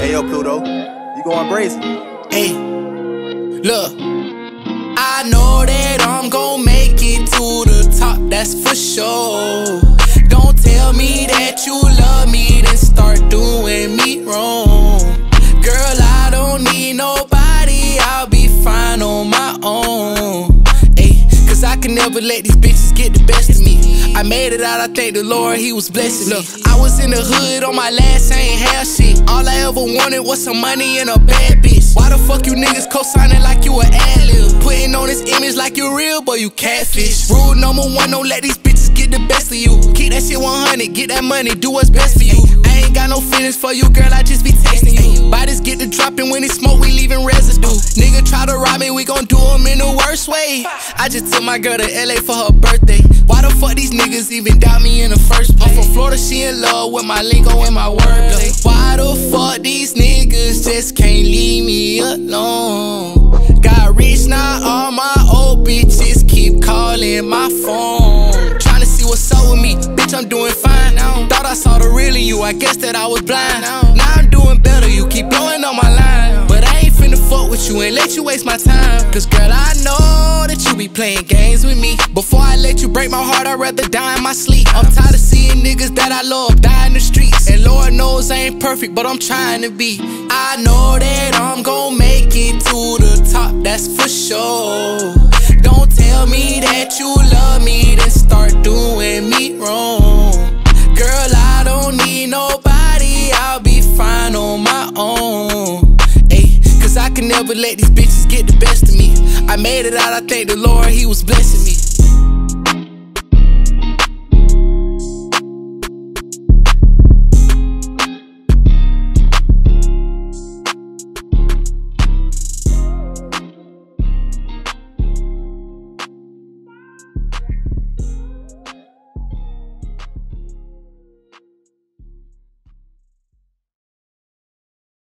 up, Pluto. You going brazen. Hey, look. I know that I'm gon' make it to the top, that's for sure. Don't tell me that you love me, then start doing me wrong. Can never let these bitches get the best of me. I made it out, I thank the Lord, He was blessing me. I was in the hood on my last, I ain't have shit. All I ever wanted was some money and a bad bitch. Why the fuck you niggas co-signing like you an ad-lib? Putting on this image like you real, but you catfish. Rule number one, don't let these bitches get the best of you. Keep that shit 100, get that money, do what's best for you. I ain't got no feelings for you, girl, I just be texting you. Bodies get to dropping when it smoke, we leaving residue. Nigga try to rob me, we gon' do him in the worst way. I just took my girl to LA for her birthday. Why the fuck these niggas even doubt me in the first place? I'm from Florida, she in love with my lingo and my wordplay. Why the fuck these niggas just can't leave me alone? Got rich now, all my old bitches keep calling my phone. Tryna see what's up with me, bitch, I'm doing fine. Thought I saw the real in you, I guess that I was blind. You and let you waste my time. Cause girl, I know that you be playing games with me. Before I let you break my heart, I'd rather die in my sleep. I'm tired of seeing niggas that I love die in the streets. And Lord knows I ain't perfect, but I'm trying to be. I know that I'm gon' make it to the top, that's for sure. Don't tell me that you love me, then start doing me wrong. Girl, I don't need nobody, I'll be fine on my own. Never let these bitches get the best of me. I made it out, I thank the Lord, He was blessing me.